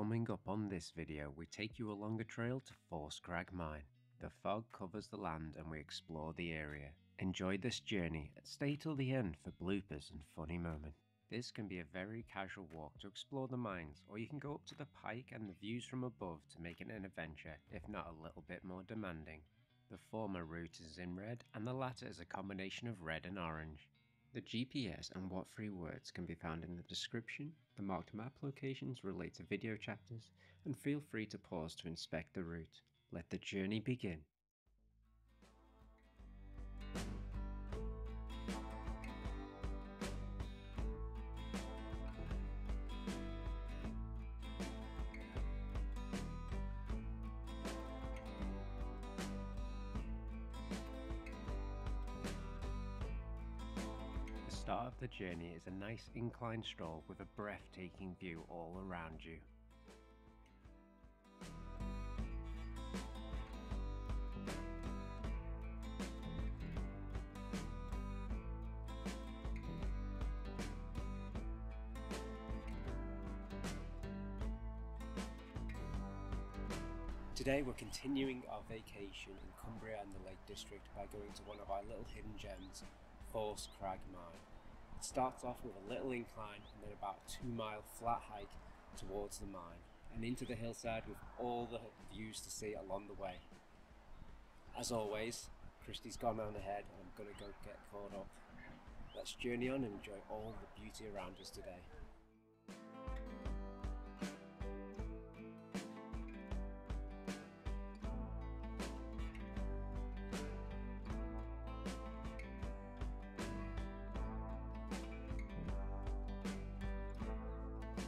Coming up on this video, we take you along a trail to Force Crag Mine. The fog covers the land and we explore the area. Enjoy this journey and stay till the end for bloopers and funny moments. This can be a very casual walk to explore the mines, or you can go up to the pike and the views from above to make it an adventure, if not a little bit more demanding. The former route is in red, and the latter is a combination of red and orange. The GPS and what3words can be found in the description. The marked map locations relate to video chapters, and feel free to pause to inspect the route. Let the journey begin. Start of the journey is a nice incline stroll with a breathtaking view all around you. Today we're continuing our vacation in Cumbria and the Lake District by going to one of our little hidden gems, Force Crag Mine. It starts off with a little incline and then about two mile flat hike towards the mine and into the hillside with all the views to see along the way. As always, Christie's gone on ahead and I'm gonna go get caught up. Let's journey on and enjoy all the beauty around us today.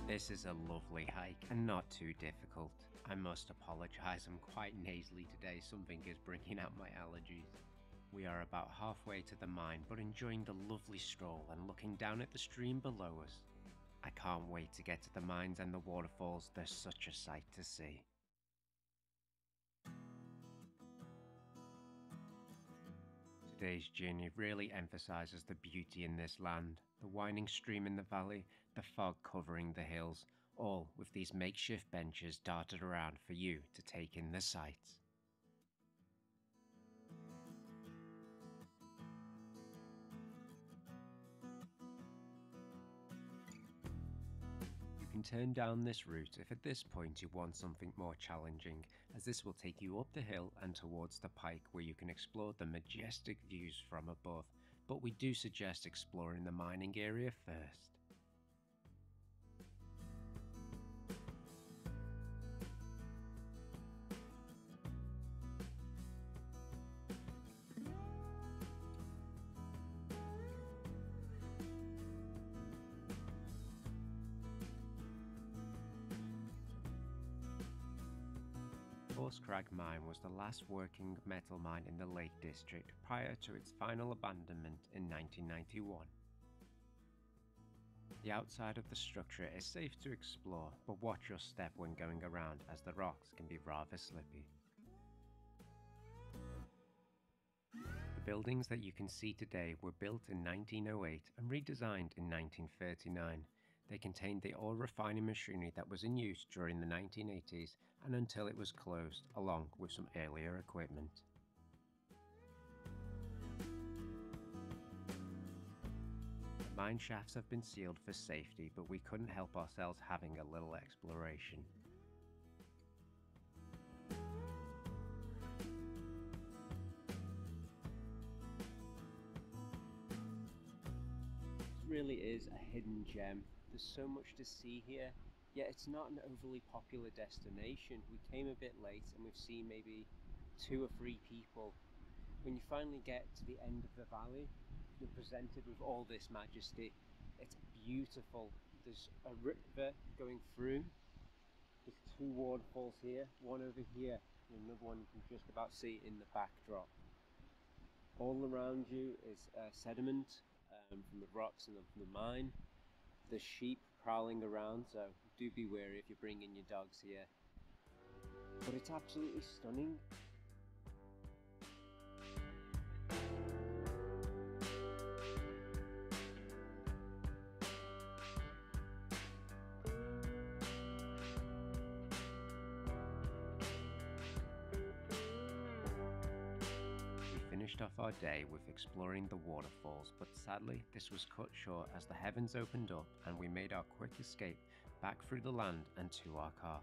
This is a lovely hike and not too difficult. I must apologise, I'm quite nasally today, something is bringing out my allergies. We are about halfway to the mine but enjoying the lovely stroll and looking down at the stream below us. I can't wait to get to the mines and the waterfalls, they're such a sight to see. Today's journey really emphasises the beauty in this land, the winding stream in the valley, the fog covering the hills, all with these makeshift benches darted around for you to take in the sights. Can turn down this route if at this point you want something more challenging, as this will take you up the hill and towards the pike where you can explore the majestic views from above, but we do suggest exploring the mining area first. Force Crag Mine was the last working metal mine in the Lake District prior to its final abandonment in 1991. The outside of the structure is safe to explore, but watch your step when going around as the rocks can be rather slippy. The buildings that you can see today were built in 1908 and redesigned in 1939. They contained the ore refining machinery that was in use during the 1980s and until it was closed, along with some earlier equipment. Mine shafts have been sealed for safety, but we couldn't help ourselves having a little exploration. Really is a hidden gem. There's so much to see here, yet it's not an overly popular destination. We came a bit late and we've seen maybe two or three people. When you finally get to the end of the valley, you're presented with all this majesty. It's beautiful. There's a river going through. There's two waterfalls here, one over here, and another one you can just about see in the backdrop. All around you is uh, sediment um, from the rocks and the, the mine. There's sheep prowling around, so do be wary if you're bringing your dogs here. But it's absolutely stunning. Finished off our day with exploring the waterfalls, but sadly this was cut short as the heavens opened up and we made our quick escape back through the land and to our car.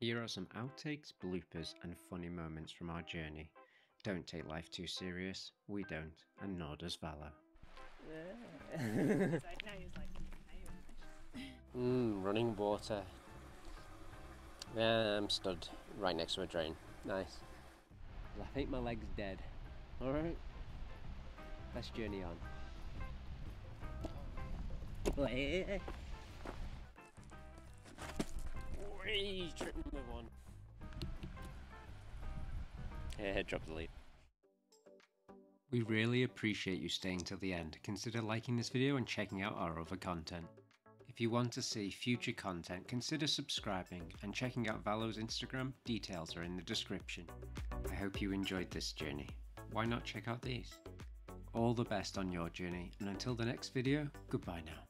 Here are some outtakes, bloopers, and funny moments from our journey. Don't take life too serious, we don't, and nor does Valo. Mmm, running water. Yeah, I'm stood right next to a drain. Nice. I think my leg's dead. Alright. Let's journey on. Eh, eh, eh. Whee, trip number one. Yeah, drop the lead. We really appreciate you staying till the end. Consider liking this video and checking out our other content. If you want to see future content, consider subscribing and checking out Valo's Instagram, details are in the description. I hope you enjoyed this journey. Why not check out these? All the best on your journey, and until the next video, goodbye now.